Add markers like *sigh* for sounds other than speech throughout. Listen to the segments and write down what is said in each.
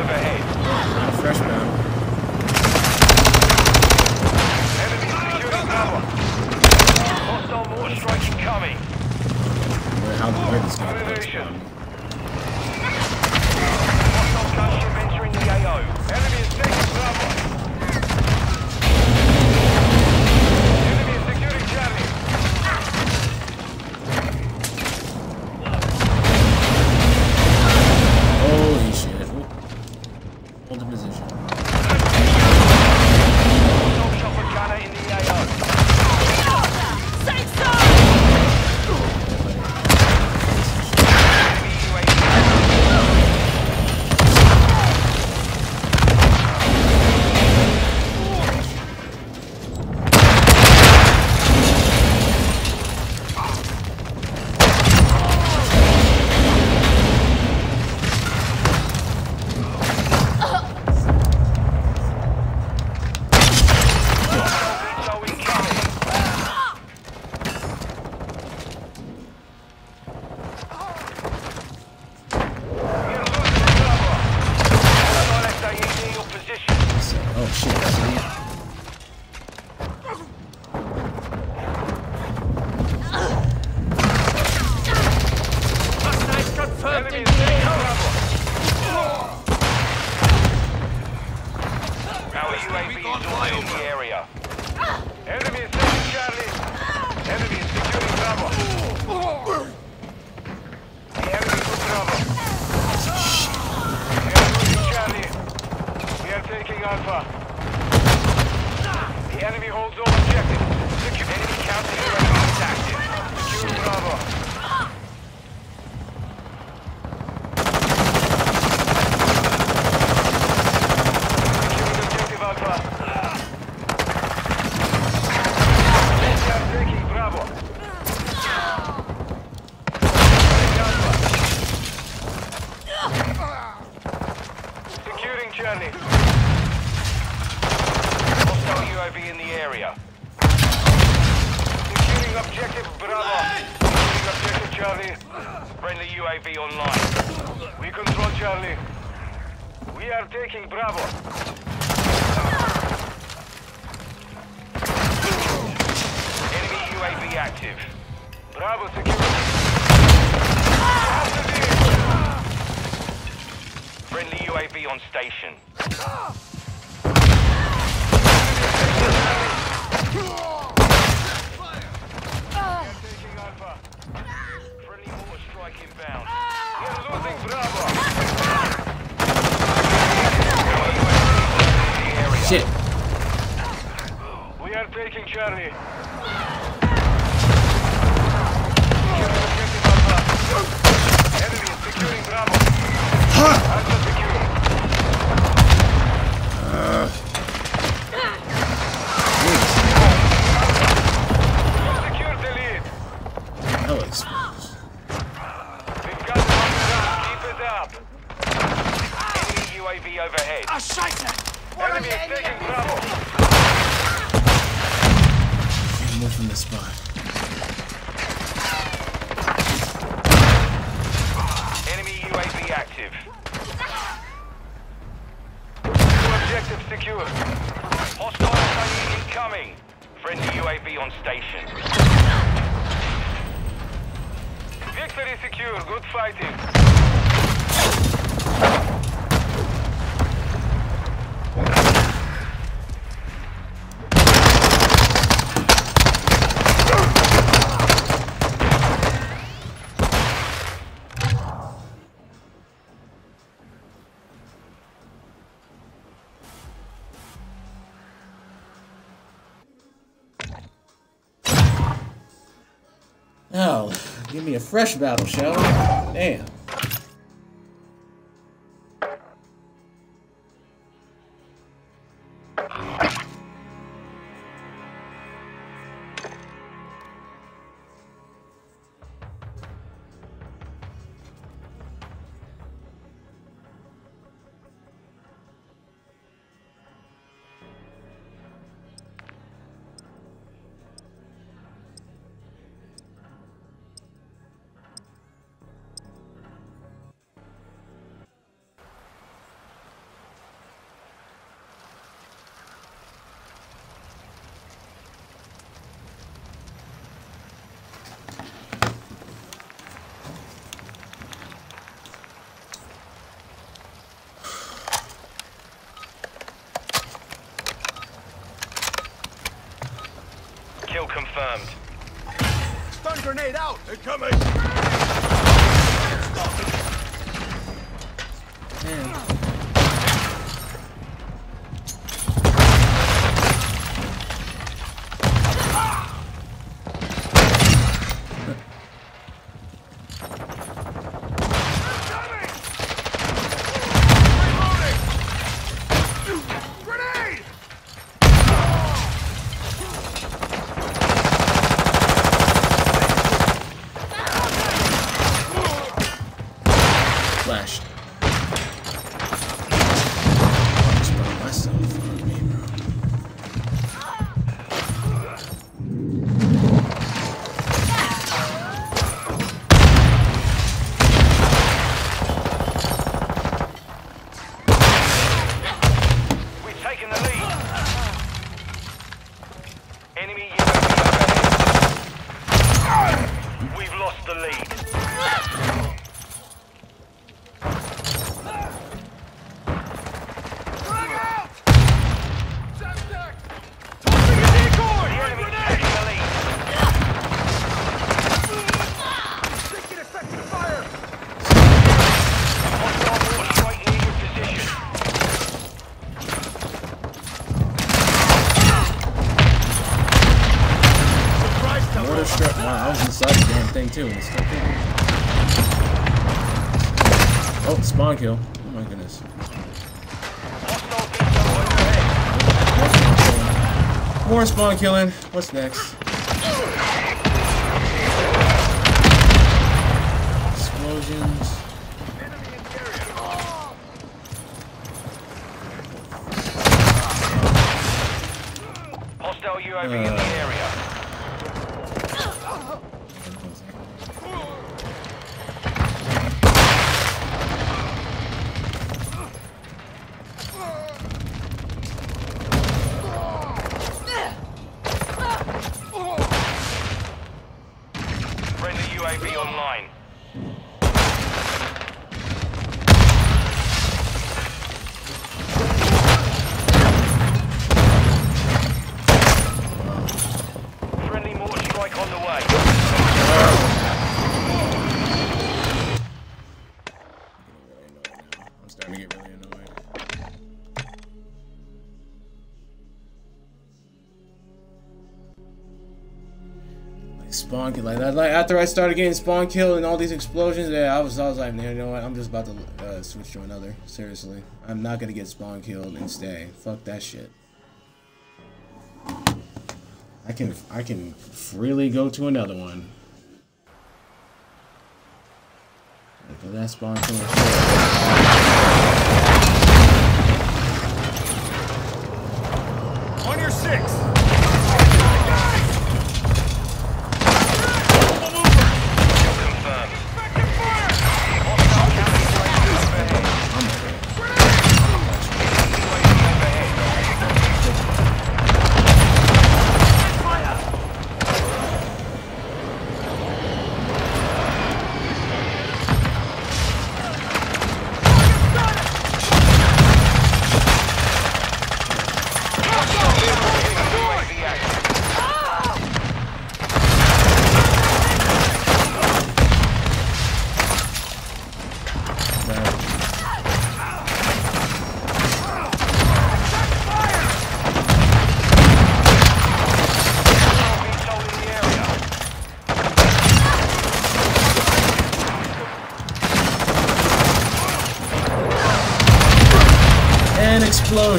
overhead. Freshman Alpha. The enemy holds all objectives. Enemy counter strike active. Secure Bravo. Браво! secure. Hostile UAV incoming. Friendly UAV on station. Victory secure. Good fighting. me a fresh battle, shall we? Damn. coming. Oh, spawn kill. Oh my goodness. More spawn killing. What's next? like that. Like after I started getting spawn killed and all these explosions, yeah, I was I was like, you know what? I'm just about to uh, switch to another. Seriously, I'm not gonna get spawn killed and stay. Fuck that shit. I can I can freely go to another one. Look at that spawn killer.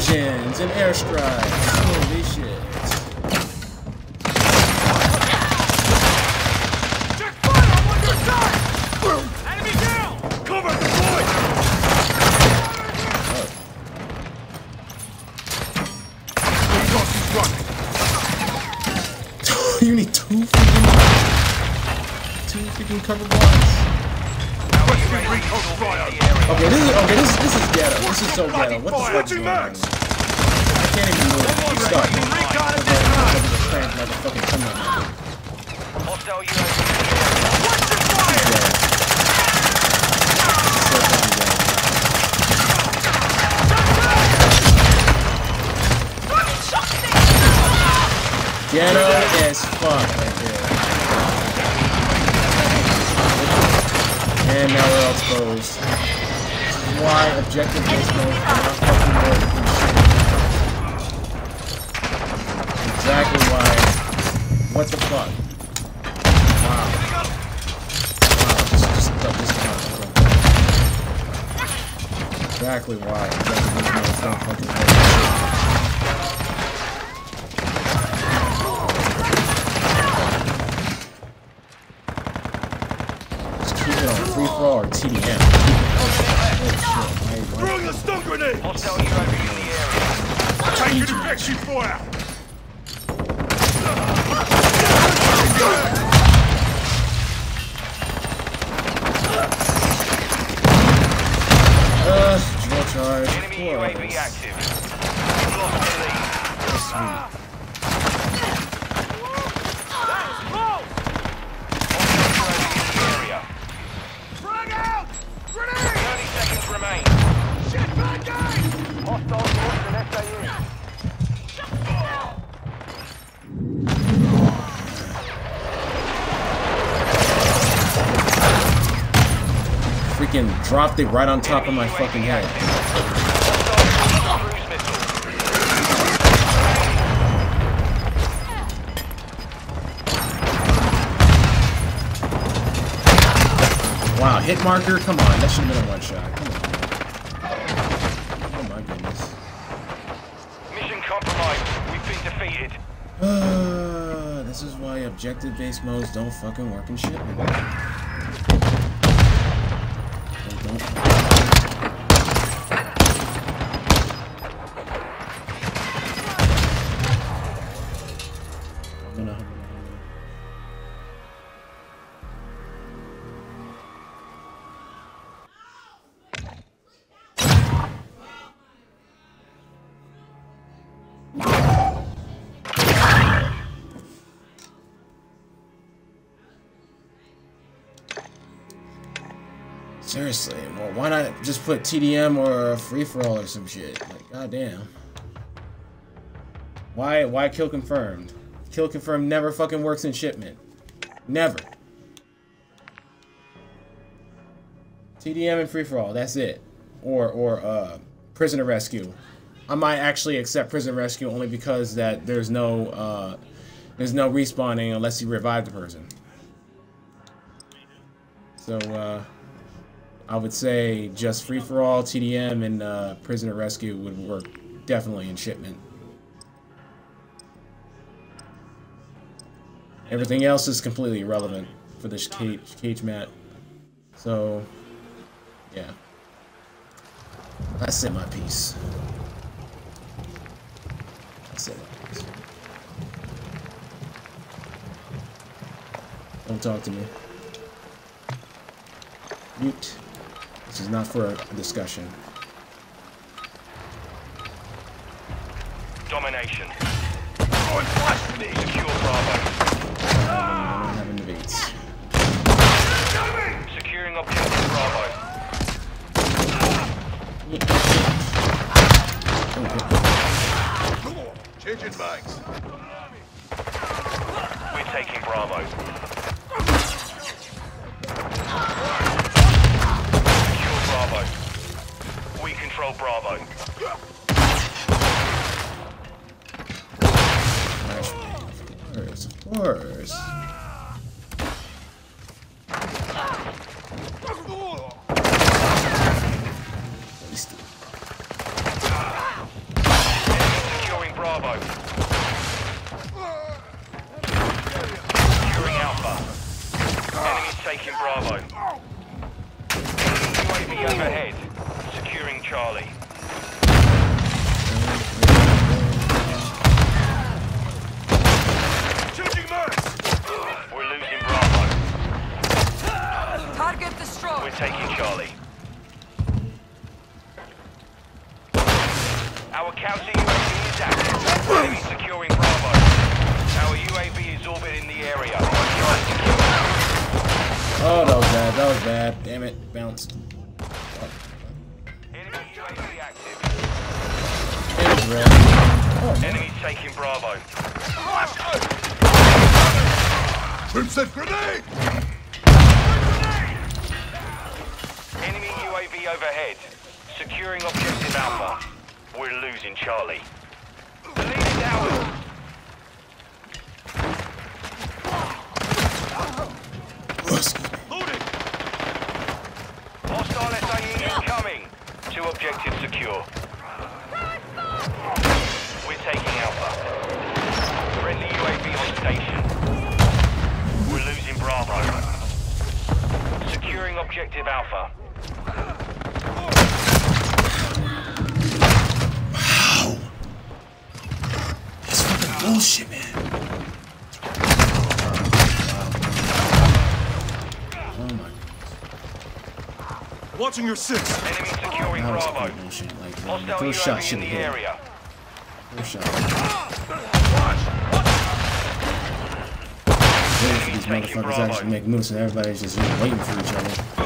explosions and airstrikes. Dropped it right on top of my fucking head. active. Hostile cruise missile. Wow, hit marker? Come on, that should have been a one shot. Come on. Oh my goodness. Mission compromised. We've been defeated. Uh, *sighs* this is why objective based modes don't fucking work in shit. man. Seriously, well, why not just put TDM or free for all or some shit? Like, goddamn. Why? Why kill confirmed? Kill confirmed never fucking works in shipment. Never. TDM and free for all. That's it. Or or uh, prisoner rescue. I might actually accept prisoner rescue only because that there's no uh, there's no respawning unless you revive the person. So uh, I would say just free for all, TDM, and uh, prisoner rescue would work definitely in shipment. Everything else is completely irrelevant for this cage, cage mat. So, yeah. My piece. I said my piece. Don't talk to me. Mute. This is not for a discussion. Domination. Oh, Throwing flash grenade! Secure Bravo. I don't have any debates. Securing objective Bravo. Come on, changing mags. We're taking Bravo. Control Bravo. Of course, of course. a grenade! Enemy UAV overhead. Securing objective Alpha. We're losing Charlie. The lead is ours. Watching your six. Enemy securing That was Bravo. fucking bullshit. Like, man, Hostile first shot should in the have area. First shot. Waiting for these motherfuckers Bravo. actually make moves and everybody's just waiting for each other.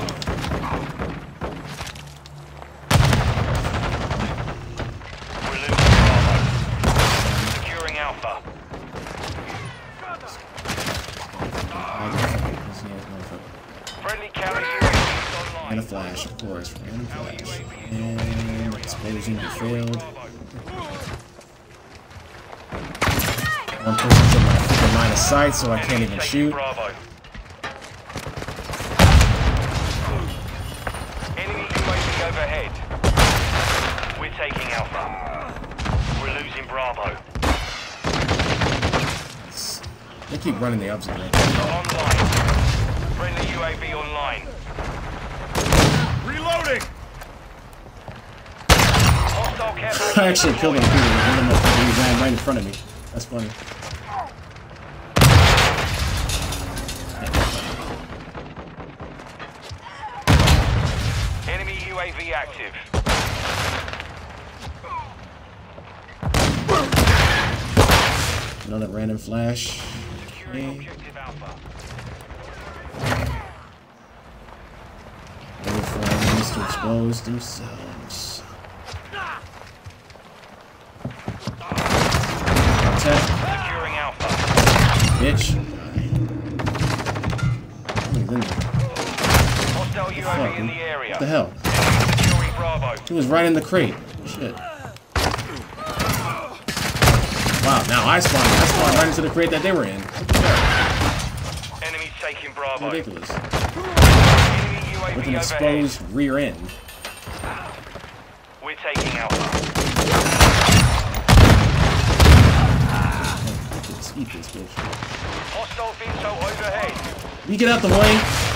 And a flash, of course. Random flash. And explosion failed. One person's in my freaking line of sight, so I can't even shoot. Bravo. Enemy UAV overhead. We're taking Alpha. We're losing Bravo. They keep running the opposite way. Online. Friendly UAV online. Reloading! Hostile care package *laughs* I actually killed him too. He ran- right in front of me. That's funny. Enemy UAV active. Another random flash. Securing Okay. objective Alpha. Wait for enemies to expose themselves. Securing Alpha. bitch. Hostile UAV in the area. What the hell? Securing Bravo. He was right in the crate. Shit. Wow, now I spawned. I spawned right into the crate that they were in. Enemies taking Bravo. Ridiculous. With an overhead. exposed rear end. We're taking Alpha. Let's eat this bitch. Hostile VTOL overhead. You get out the way.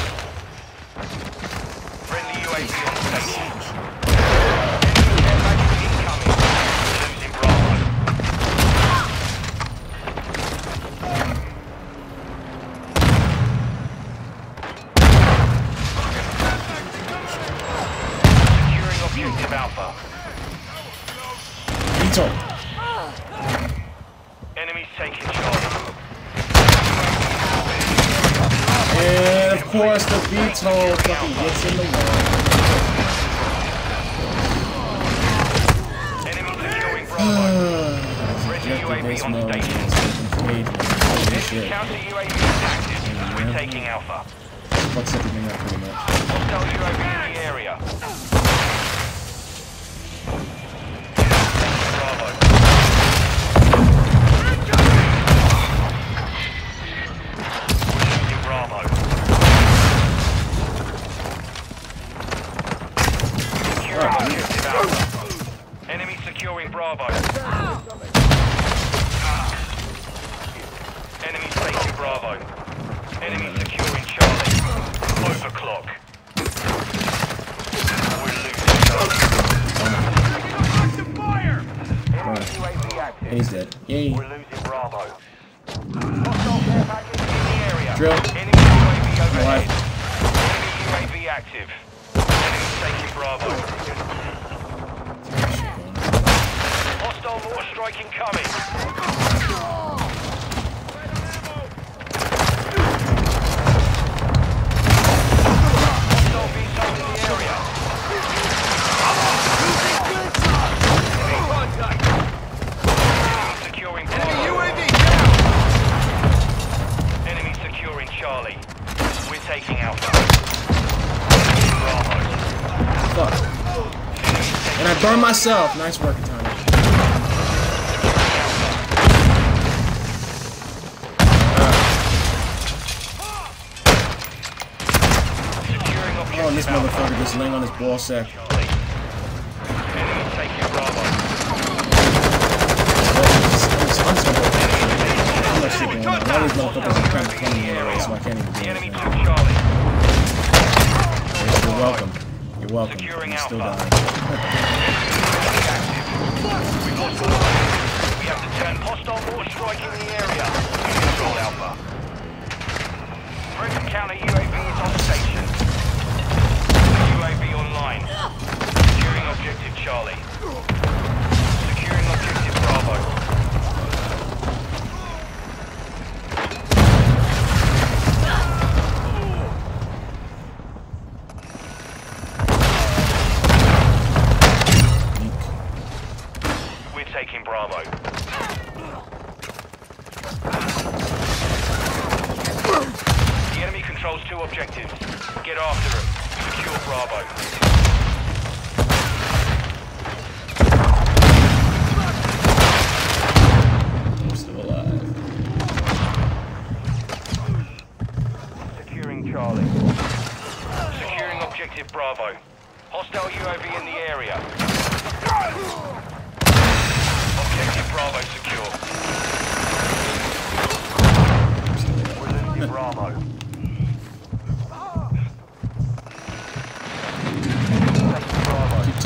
Taking Alpha. Fuck. I burned myself. Nice work, Tommy. Securing Oh, and this motherfucker just laying on his ball sack. Charlie. Enemy taking Bravo. I'm just gonna go On. All these motherfuckers are trying to come in here, so I can't even do anything. You're welcome. You're welcome. Securing I'm still dying. We have to turn hostile mortar strike in the area. Control Alpha. Friendly counter UAV is on station. UAV online. Securing objective Charlie. Securing objective Bravo.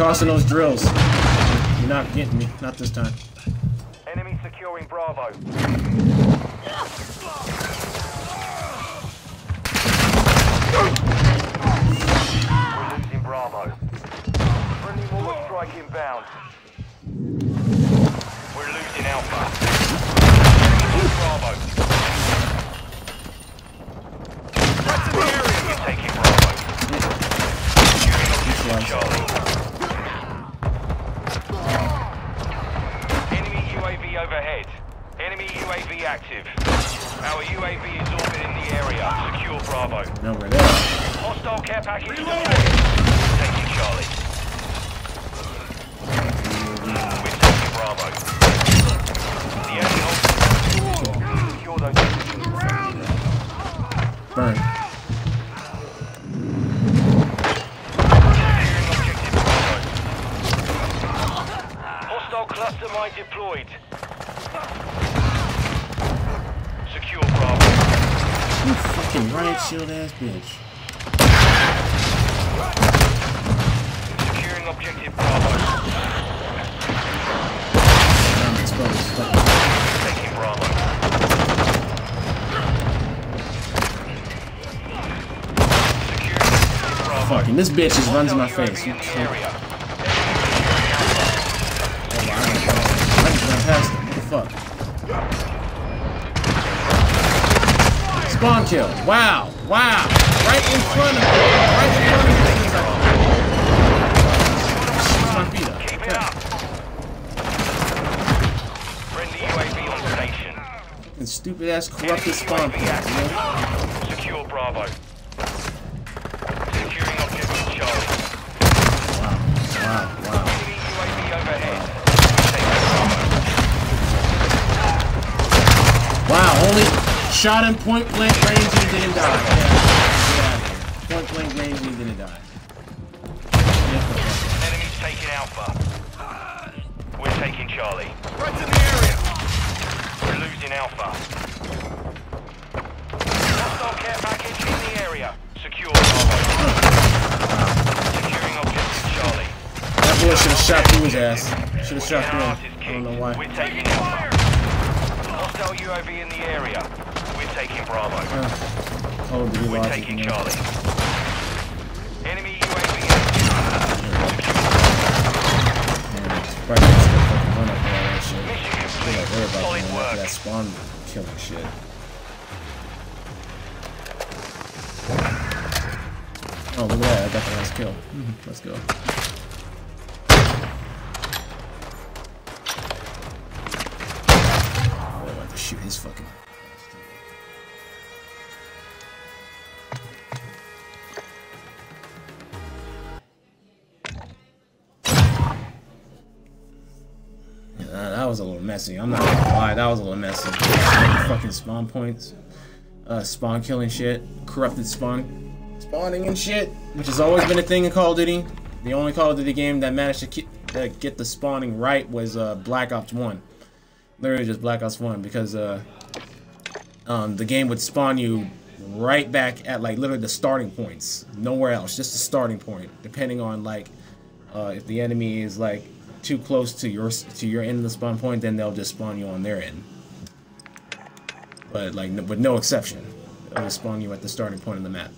Tossing those drills. You're not getting me. Not this time. Enemy securing Bravo. We're losing Bravo. Friendly mortar strike inbound. We're losing Alpha. Enemy Bravo. Threats in the area. We're taking Bravo. Securing objective Charlie. Enemy UAV overhead. Enemy UAV active. Our UAV is orbiting the area. Secure Bravo. No, we're there. Hostile care package deployed. Taking Charlie. We're taking Bravo. The enemy hostile. Secure those positions. Burn. Bravo. Hostile cluster mine deployed. Secure Bravo. You fucking riot shield ass bitch. Securing objective Bravo. I'm exposed. Fuck. Taking Bravo. Securing objective Bravo. Fucking this bitch just runs in my face. You in the cunt. Spawn kill. Wow. Wow. Right in front of me. Right in front of me. Shoots my feet up. Keep it up. Friendly UAV on station. Fucking stupid ass corrupted spawn kills, you know? Secure Bravo. Securing objective Charlie. Wow. Wow. Wow. UAV overhead. Wow. Only shot him point blank range and he didn't die. Yeah. Get out of here. Point blank range and he didn't die. Get the Enemies taking Alpha. We're taking Charlie. Threats in the area. We're losing Alpha. Hostile care package in the area. Secure Bravo. Securing objective Charlie. That boy should have shot through his ass. Should have shot through him. I don't know why. We're taking Alpha. Hostile UAV in the area. We're taking Bravo. Duty We're taking. Charlie. Enemy UAV active. Man, it's probably fucking run up all that shit. Mission I'm complete. about Solid going after work. that spawn killing shit. Oh, look at that. I got the last kill. Mhm, Let's go. Oh, I have to shoot his fucking. Was a little messy. I'm not gonna lie, that was a little messy. Fucking spawn points, uh, spawn killing shit, corrupted spawn, spawning and shit, which has always been a thing in Call of Duty. The only Call of Duty game that managed to uh, get the spawning right was uh, Black Ops 1. Literally just Black Ops 1 because uh, um, the game would spawn you right back at like literally the starting points, nowhere else, just the starting point, depending on like uh, if the enemy is like too close to your to your end of the spawn point, then they'll just spawn you on their end. But like, with no exception, they'll spawn you at the starting point of the map.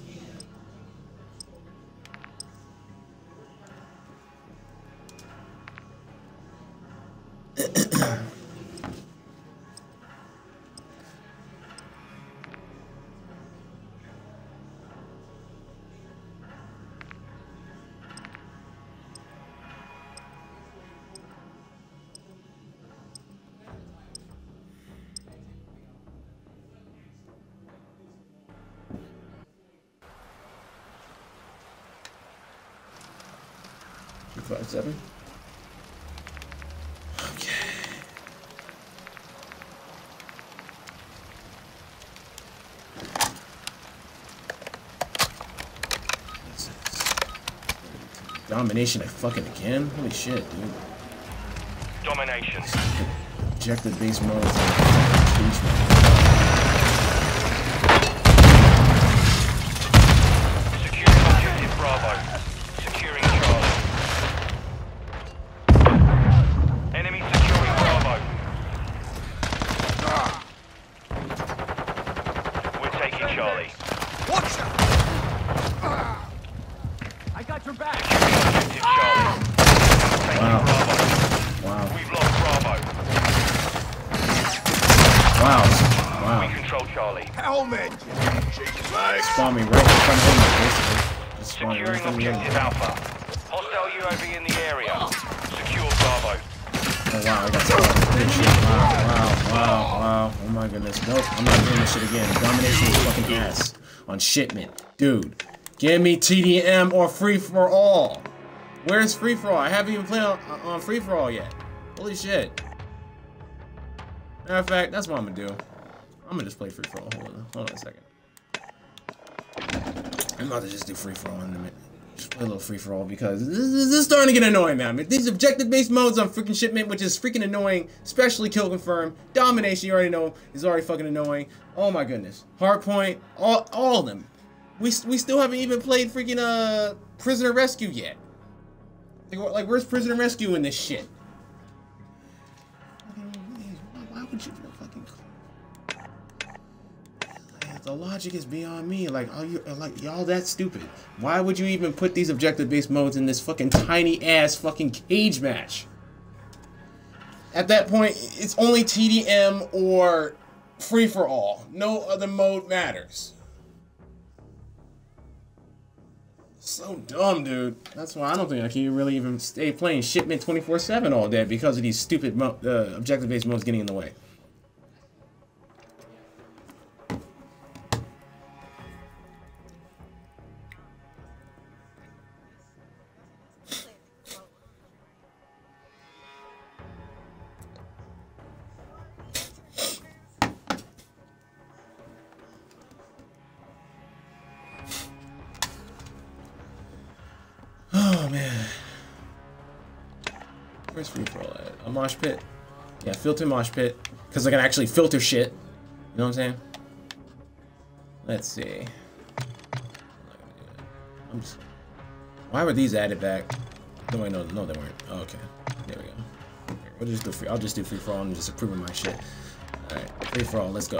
Domination at fucking again? Holy shit, dude. Domination. Objective base mode is like fucking beast mode. Securing objective Bravo. Securing Charlie. Enemy securing Bravo. We're taking Charlie. Watch out! I got your back. Objective Charlie. Taking Wow. Bravo. Wow. We've lost Bravo. Wow. We Wow. control Charlie. Helmet! Spawn me right in front of him, basically. Just spawn right in Securing front of him. objective Alpha. Hostile UAV in the area. Secure Bravo. Oh wow, I got spawned. Good shit. Wow, wow, wow, wow. Oh my goodness. Nope, I'm not this shit again. Domination is fucking ass. On shipment. Dude. Give me TDM or free for all. Where's free for all? I haven't even played on, on free for all yet. Holy shit. Matter of fact, that's what I'm gonna do. I'm gonna just play free for all. Hold on, hold on a second. I'm about to just do free for all in a minute. Just play a little free for all because this, this is starting to get annoying, man. These objective based modes on freaking shipment, which is freaking annoying, especially kill confirm, domination. You already know is already fucking annoying. Oh my goodness, hardpoint, all all of them. We we still haven't even played freaking uh prisoner rescue yet. Like, like where's prisoner rescue in this shit? Why would you The logic is beyond me. Like, are you like y'all that stupid? Why would you even put these objective-based modes in this fucking tiny ass fucking cage match? At that point, it's only TDM or free for all. No other mode matters. So dumb, dude. That's why I don't think I can really even stay playing shipment 24/7 all day because of these stupid mo- uh, objective-based modes getting in the way. Mosh pit. Yeah, filter mosh pit. Because I can actually filter shit. You know what I'm saying? Let's see. I'm just. Why were these added back? No, wait, no, no, they weren't. Oh, okay. There we go. Here, we'll just do free. I'll just do free for all and just approve my shit. All right, free for all. Let's go.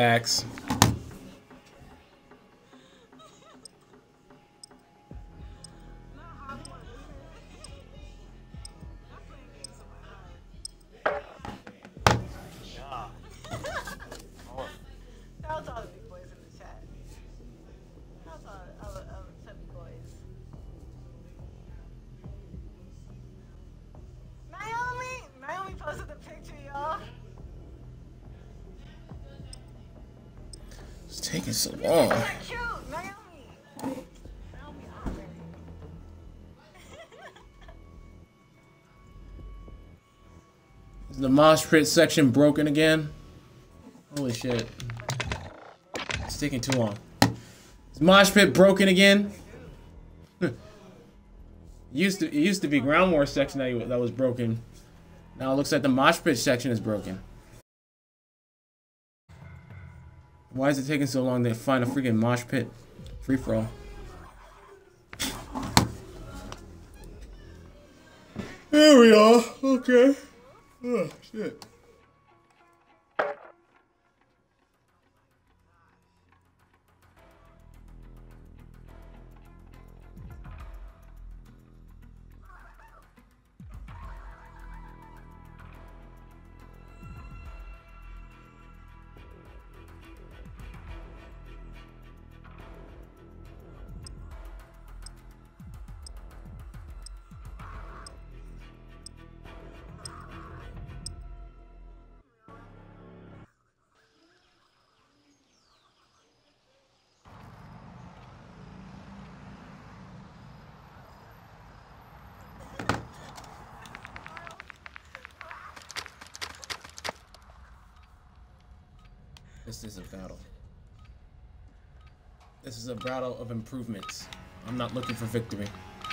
Facts. So long. Is the mosh pit section broken again? Holy shit. It's taking too long. Is mosh pit broken again? *laughs* Used to it used to be ground war section that, that was broken. Now it looks like the mosh pit section is broken. Why is it taking so long to find a freaking mosh pit free for all? There we are. Okay. Oh shit. Battle of improvements. I'm not looking for victory,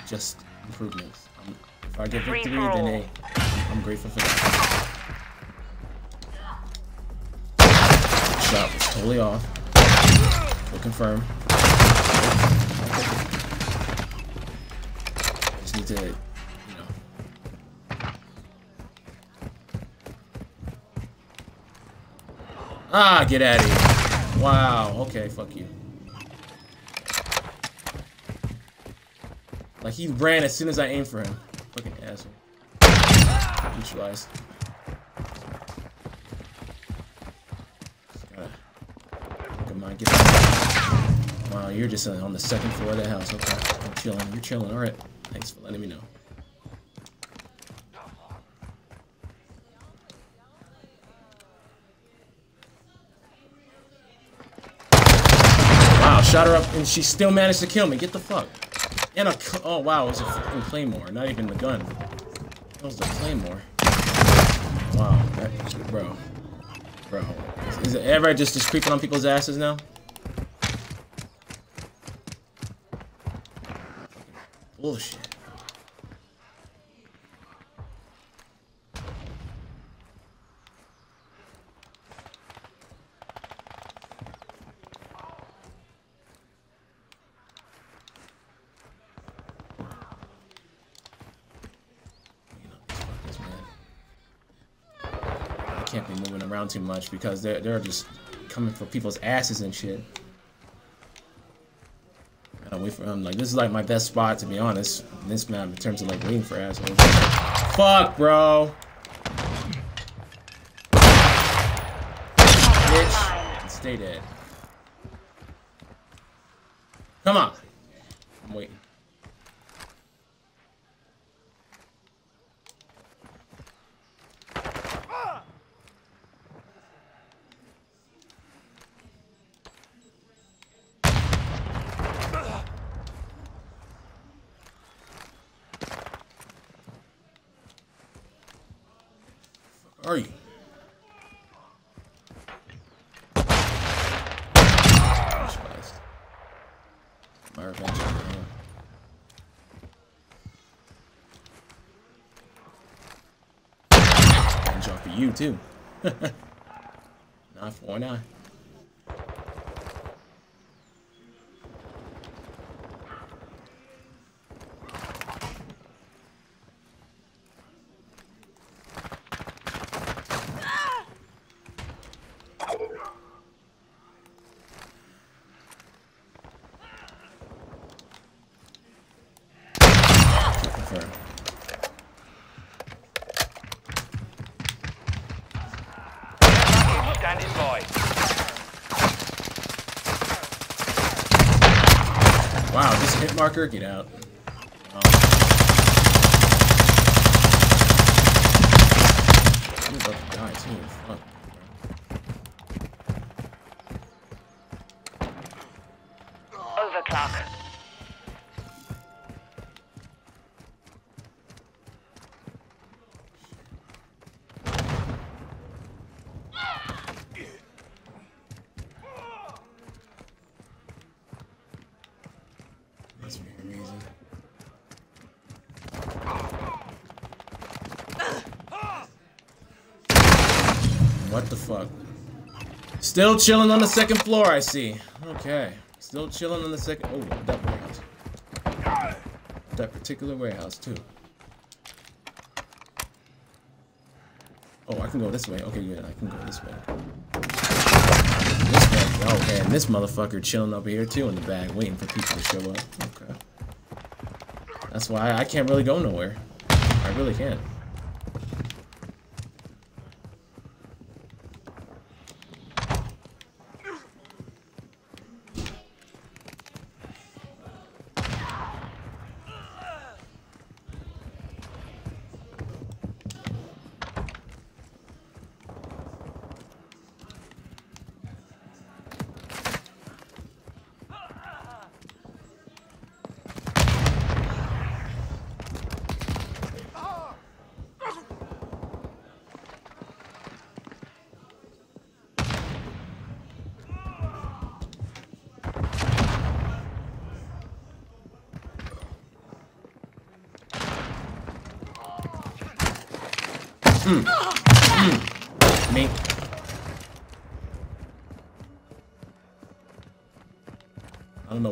just improvements. Um if I get victory, then hey, I'm grateful for that. Shot was totally off. We'll confirm. Just need to, you know. Ah, get out of here. Wow, okay, fuck you. Like he ran as soon as I aimed for him. Fucking asshole. Neutralized. Come on, get. Wow, you're just on the second floor of the house. Okay, I'm chilling. You're chilling. All right. Thanks for letting me know. Wow, shot her up and she still managed to kill me. Get the fuck. And a oh wow, it was a fucking claymore, not even the gun. That was the claymore. Wow, that, bro, bro, is, is it ever just just creeping on people's asses now? Bullshit. You know, these fuckers, man. I can't be moving around too much because they're they're just coming for people's asses and shit. I wait for them. Like this is like my best spot to be honest. This map in terms of like waiting for assholes. Fuck, bro. Bitch. Stay dead. Come on. I'm waiting. Are you? Neutralized. My revenge on him. Revenge off of you too. *laughs* Not for an eye. Wow, this get out. What the fuck? Still chilling on the second floor, I see. Okay. Still chilling on the second. Oh, that warehouse. That particular warehouse, too. Oh, I can go this way. Okay, yeah, I can go this way. This way. Oh, man. This motherfucker chilling over here, too, in the bag, waiting for people to show up. Okay. That's why I can't really go nowhere. I really can't.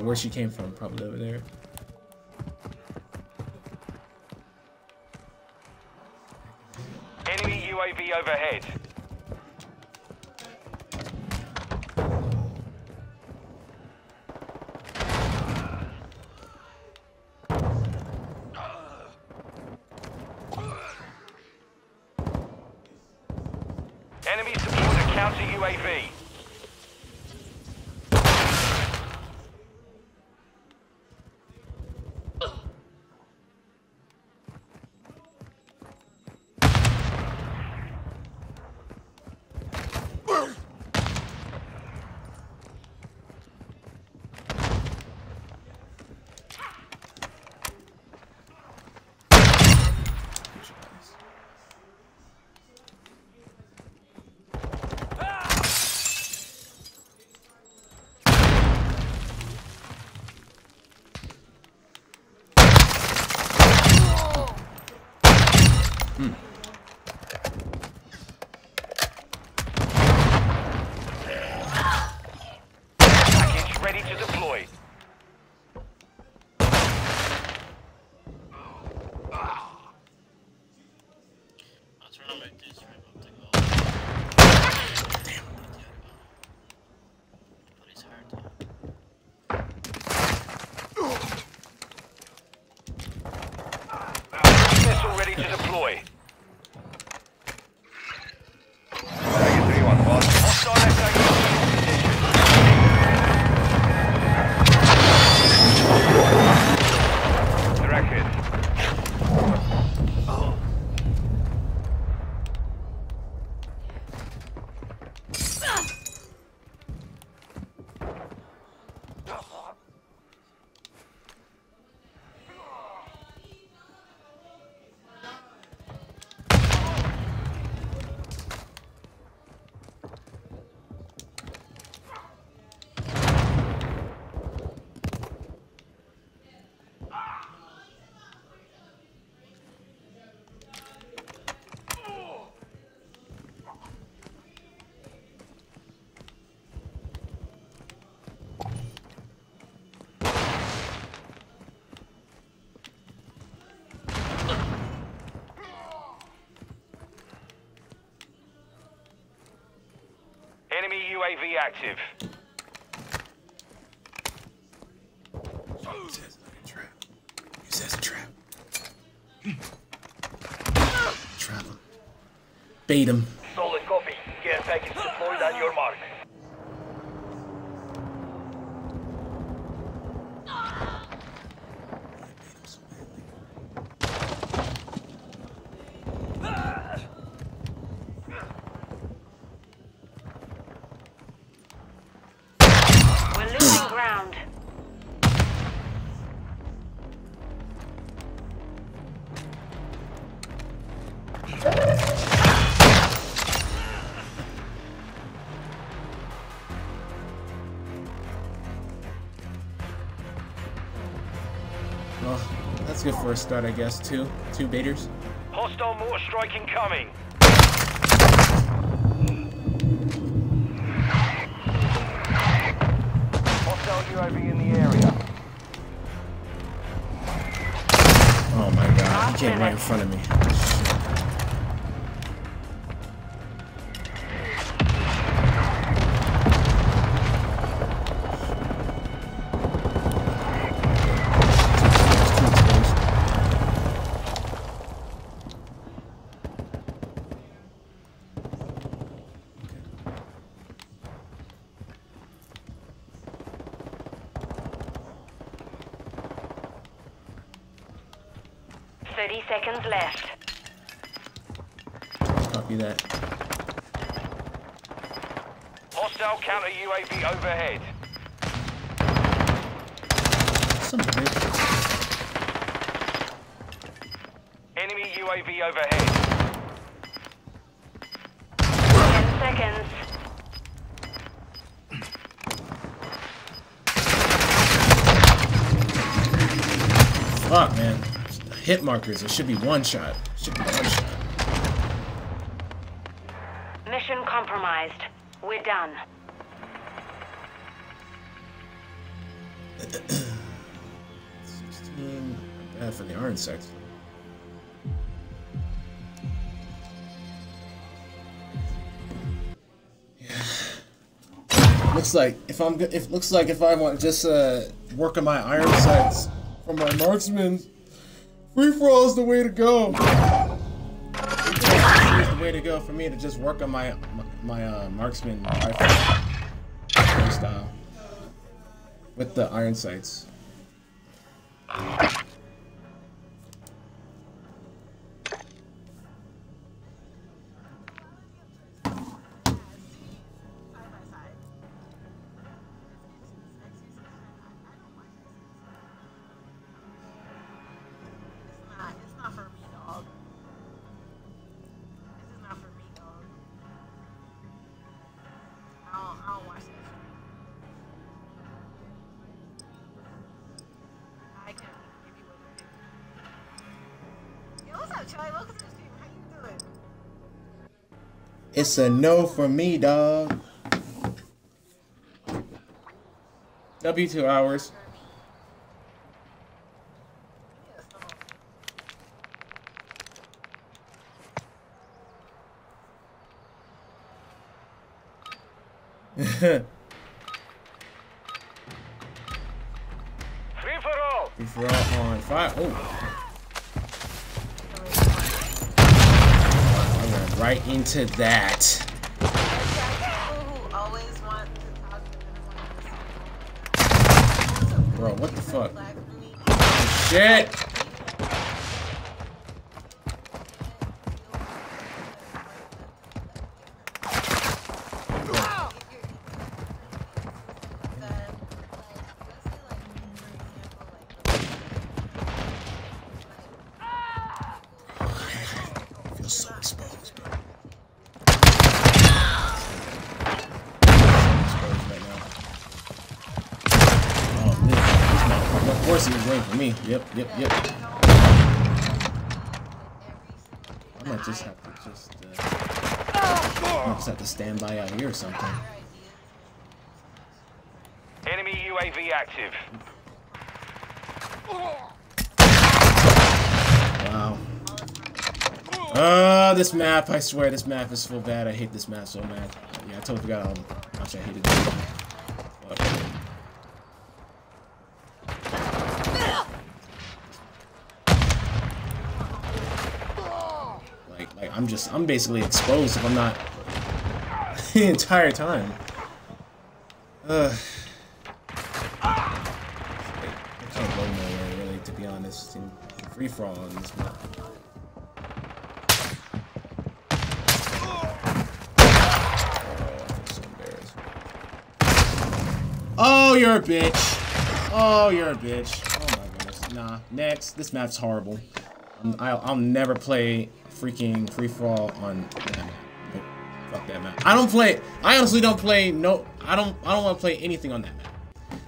Where she came from. Probably over there. Enemy UAV active. He says a trap. He says a trap. Hmm. Trap him. Bait him. For a start, I guess. Two, two baiters. Hostile mortar strike incoming. Hostile UAV in the area. Oh my god, he came right in front of me. Seconds left. Copy that. Hostile counter UAV overhead. Some. Enemy UAV overhead. Ten seconds. Fuck, man. Hit markers. It should be one shot. It should be one shot. Mission compromised. We're done. Sixteen. Bad for the iron sex. Yeah. Looks like if I'm if looks like if I want just uh work on my iron sights from my marksman, free for all is the way to go. The way to go for me to just work on my my, my uh, marksman rifle style with the iron sights. It's a no for me, dog. W two hours. Free for all. If we're all on fire. Oh. Right into that. Bro, what the fuck? Shit! Yep, yep, yep. I might just have to just, uh, I just have to stand by out here or something. Enemy UAV active. Wow. Uh, this map, I swear, this map is so bad. I hate this map so bad. Yeah, I totally forgot how much I hated this map. Fuck. Like, like I'm just, I'm basically exposed if I'm not *laughs* the entire time. Ugh. I can't go nowhere, really, to be honest. In free for all on this map. Oh, you're a bitch. Oh, you're a bitch. Oh my goodness. Nah. Next. This map's horrible. I'm, I'll, I'll never play freaking free for all on that map. Fuck that map. I don't play. I honestly don't play. No. I don't. I don't want to play anything on that map.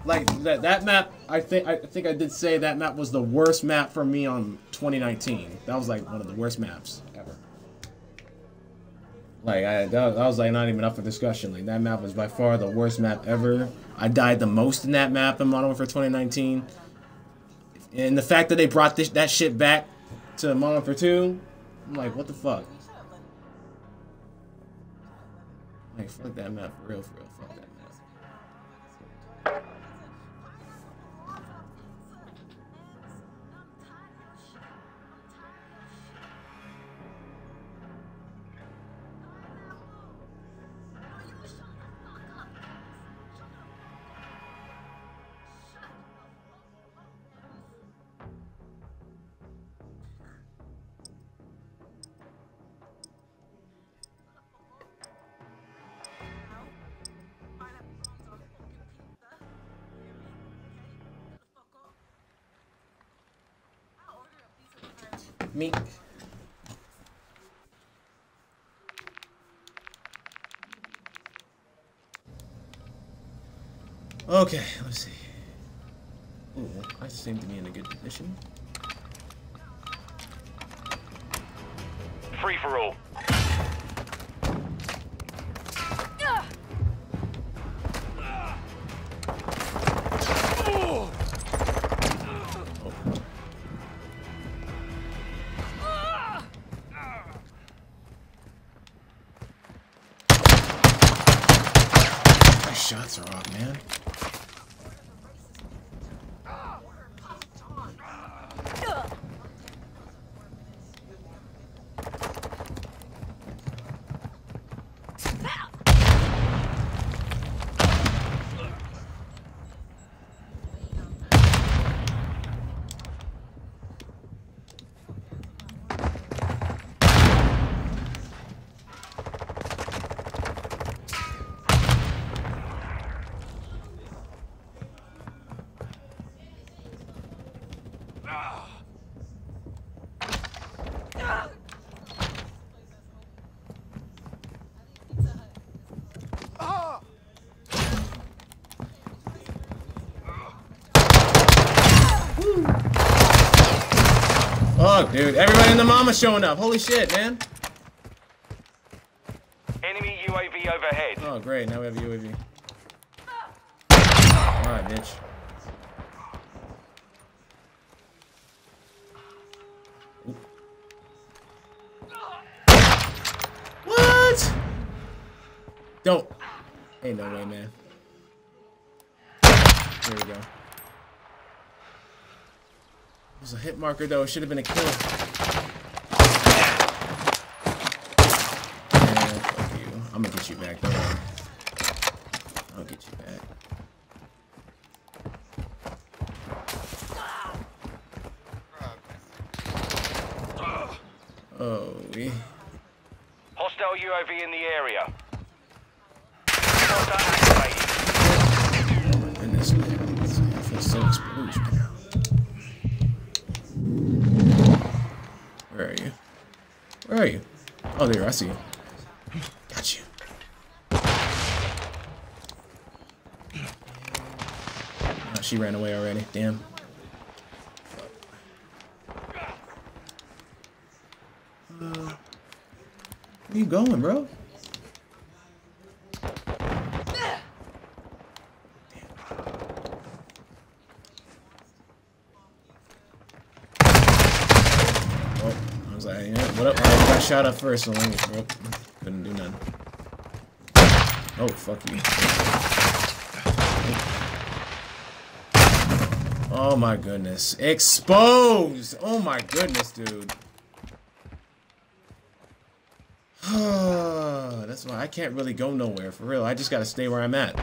like that that map. I think I think I did say that map was the worst map for me on 2019. That was like one of the worst maps ever. Like I that, that was like not even up for discussion. Like that map was by far the worst map ever. I died the most in that map in Modern Warfare 2019. And the fact that they brought this that shit back to Warfare 2, I'm like, what the fuck? Like fuck that map for real, for real. Fuck Okay, let's see. Ooh, I seem to be in a good position. Free for all. Shots are off, man. Fuck, dude. Everybody in the mama showing up. Holy shit, man. Hit marker, though. It should have been a kill. Fuck you. I'm gonna get you back, don't. I'll get you back. Oh, we. Hostile UAV in the area. Where are you? Oh, there. I see you. Got you. Oh, she ran away already. Damn. Uh, where you going, bro? Oh, I was like, you know, what up? I got shot up first, so couldn't do nothing. Oh, fuck you. Oh my goodness. Exposed! Oh my goodness, dude. *sighs* That's why I can't really go nowhere, for real. I just gotta stay where I'm at.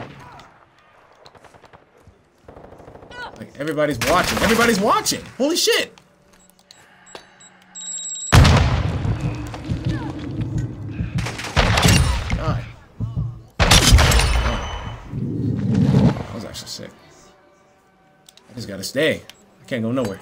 Like, everybody's watching. Everybody's watching! Holy shit! Stay. I can't go nowhere.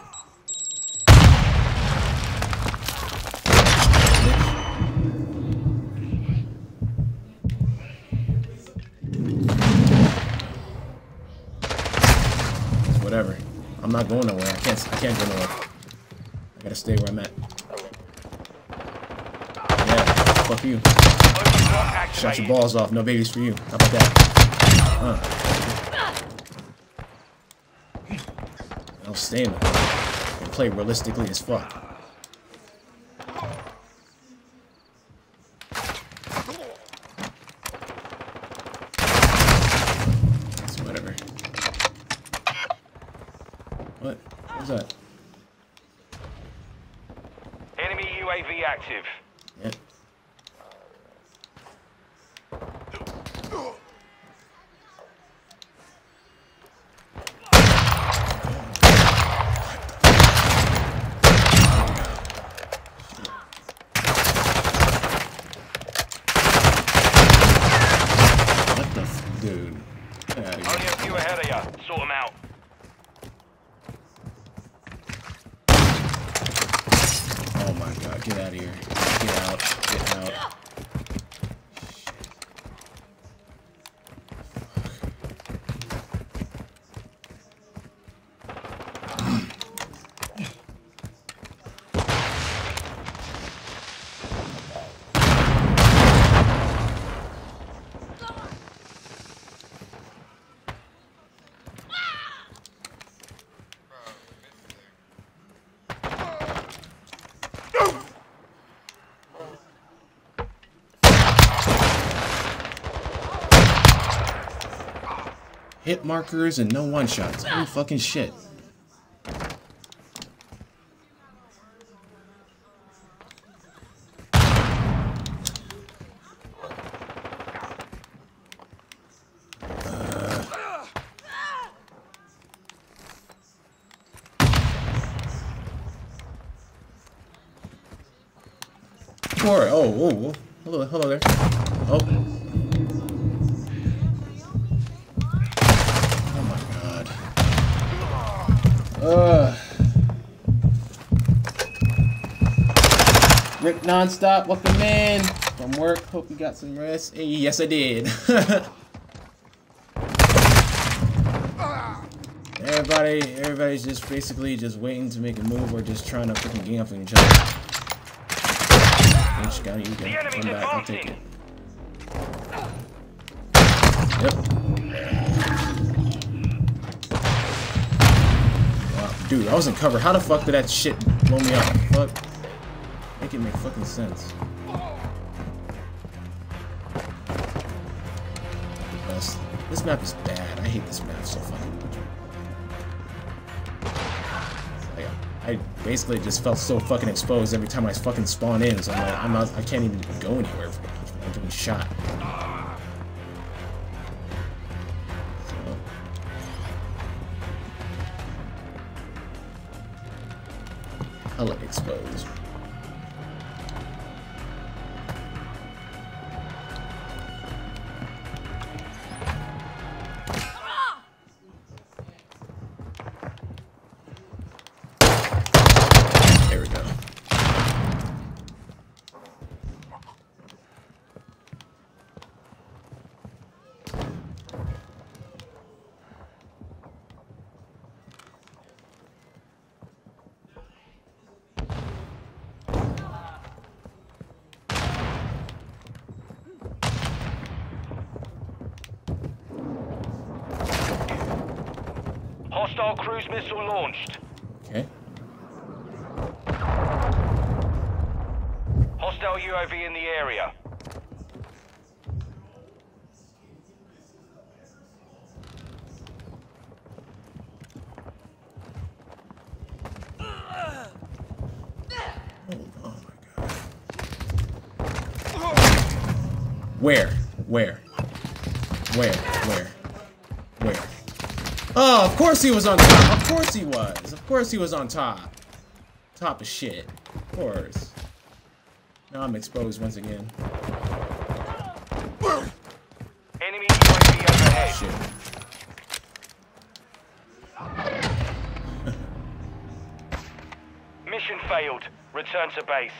Whatever. I'm not going nowhere. I can't. I can't go nowhere. I gotta stay where I'm at. Yeah. Fuck you. Shot your balls off. No babies for you. How about that? Huh. The and play realistically as fuck. Whatever. What? What was that? Enemy UAV active. Yeah. What the f- dude? Get outta here. Only a few ahead of you. Sort them out. Oh my god, get out of here. Get out. Get out. Hit markers and no one shots. Ah. Holy fucking shit. Uh. Or oh, oh, oh, hello, hello there. Oh. Oh Ugh. Rick nonstop, welcome in from work. Hope you got some rest. Hey, yes I did. *laughs* Everybody, everybody's just basically just waiting to make a move or just trying to freaking gang up on each I'll take it. Dude, I was in cover. How the fuck did that shit blow me up? Fuck. Make it make fucking sense. This map is bad. I hate this map so fucking much. Like, I basically just felt so fucking exposed every time I fucking spawn in. So I'm like, I'm not, I can't even go anywhere. I'm getting shot. Hostile UAV in the area. Where? Where? Where? Where? Where? Oh, of course he was on top. Of course he was. Of course he was on top. Top of shit. Of course. Now I'm exposed once again. Enemy UAV overhead. Shit. Mission failed. Return to base.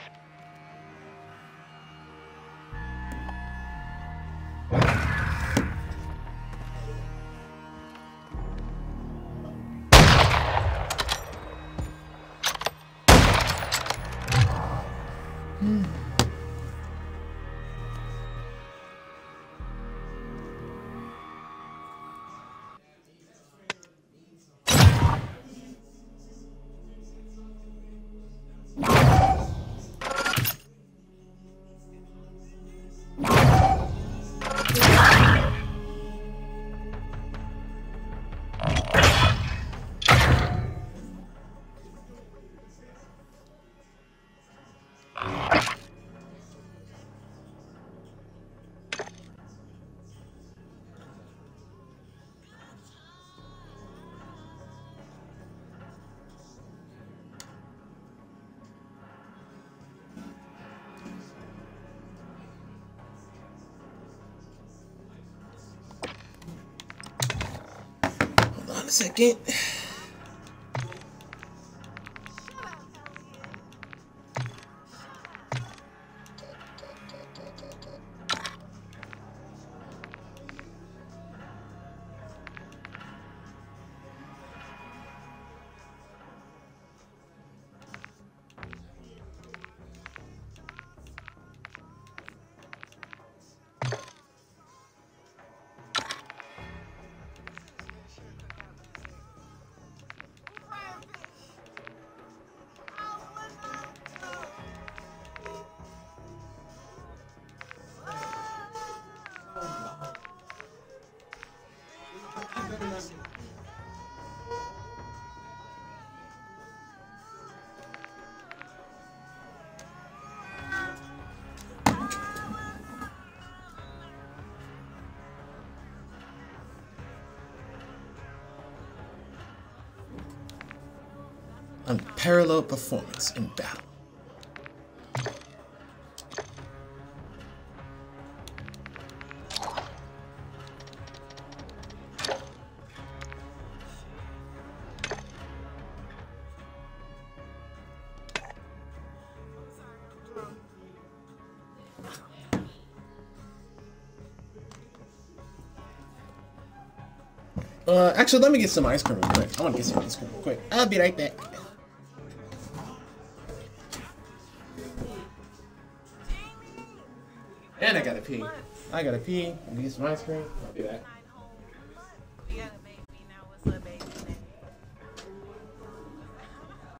On a second. Unparalleled performance in battle. Uh, actually, let me get some ice cream real quick. I want to get some ice cream real quick. I'll be right back. Pee. I gotta pee. Get some ice cream.